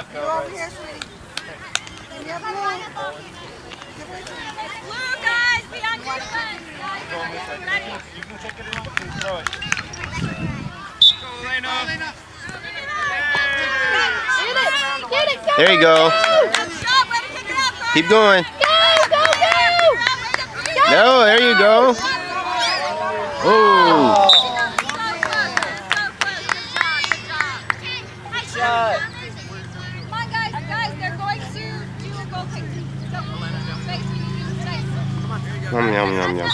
job, You're over here, sweetie. And you're blue. It's blue, guys. Be on defense. Guys. You can take it around. You can throw it. Go, Elena. Get it, go, There you go. Good job. Way to kick it out, Carter. Keep going. Go, go, go! No, there you go. Oh. Yum, yum, yum, yum.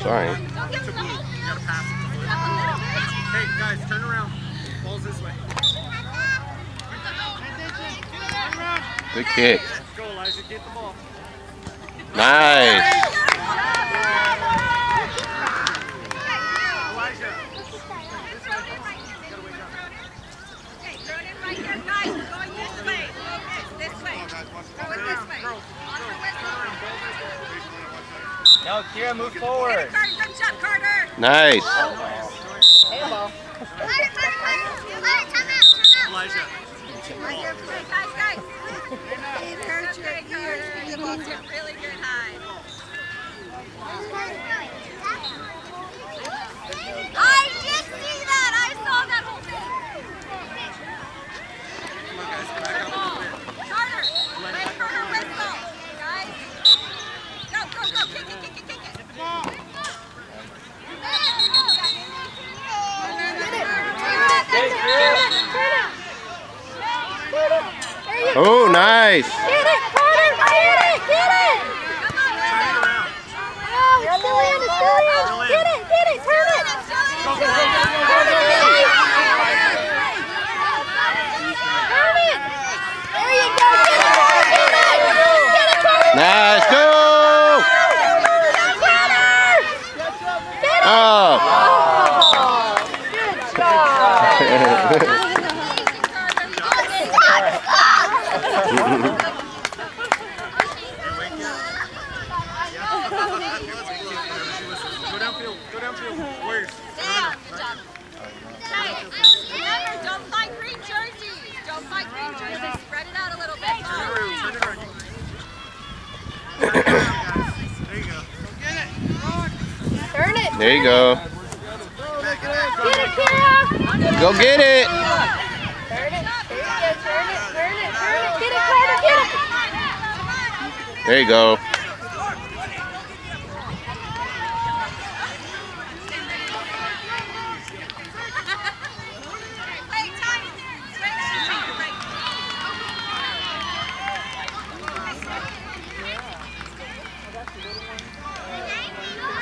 Sorry. Don't give them the whole You gotta pass it. field. Up a little bit. Hey, guys, turn around. Ball's this way. Good kick. Go, Elijah. Get the ball. Nice. Elijah. Okay, throw it in right here. Guys, we're going this way. Focus, this way. Throw it this way. On for whistle. No, Kira, move Get forward. it, Carter. Good job, Carter. Nice. Elijah. Guys, guys. It your ears. Carter. Give You up. really good high. I did see that. I saw that whole thing. Come on, guys. Back up a little bit. Carter, wait for her whistle. Guys. Go, go, go. Kick it, kick it, kick it. Oh, nice. Get it, Carter! Get it, get it! Turn it around. Oh, it's still in, it's still in! Get it, get it, turn go, get it, Carter, get it! Get it, Carter! Nice. Go. Oh. Good job! Go downfield. Go downfield. Warriors. Down. Good job. Hey, remember, don't fight green jerseys. Don't fight green jerseys. Spread it out a little bit. Turn it around. Turn it around. Turn it around, guys. There you go. Turn it! There you go. Go get it! There you go, turn it, turn it, turn it! Get it, Carter, get it! There you go. Wait, time. Switch. Right.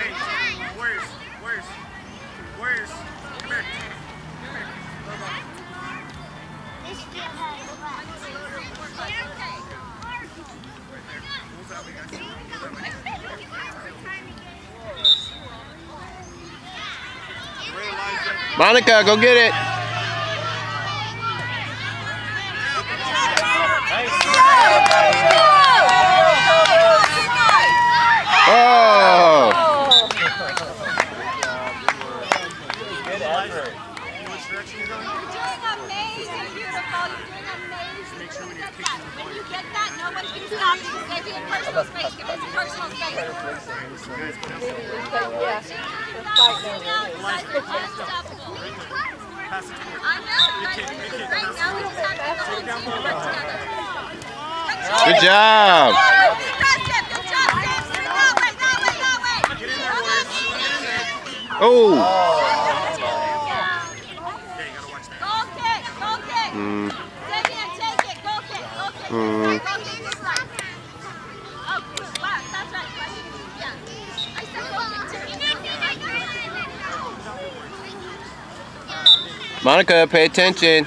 Hey, Warriors. Warriors. Come here. Come here. That way. Ray Elijah. Monica, go get it. Oh. Good effort. Which direction you going? You're doing amazing, beautiful. You're doing amazing. Get that. When you get that, nobody can stop you. Give you personal space. Give us personal space. Yeah, the fight Now, you guys are unstoppable. Pass it to me. I know. You guys are doing great. Now we just have to get the whole team to work together. Good job. Oh, be aggressive. Good job, Sam. Get it that way, that way, that way. Get in there, Come on, Warriors. Amy. Get in there. Oh. Yeah, you gotta watch that. Goal kick, goal kick. Mm. Vivian, take it. Goal kick, goal kick. Mm. Goal kick this side. Oh, wow, that's right. Right. Yeah. I said goal kick too. Monica, pay attention.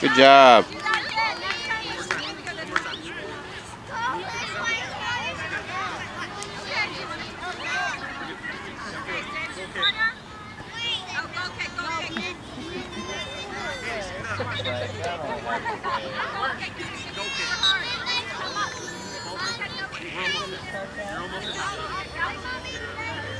Good job. You're almost there.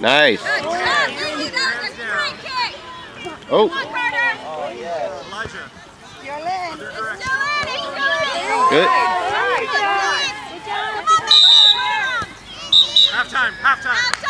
Nice. Oh. Good. Half time, half time.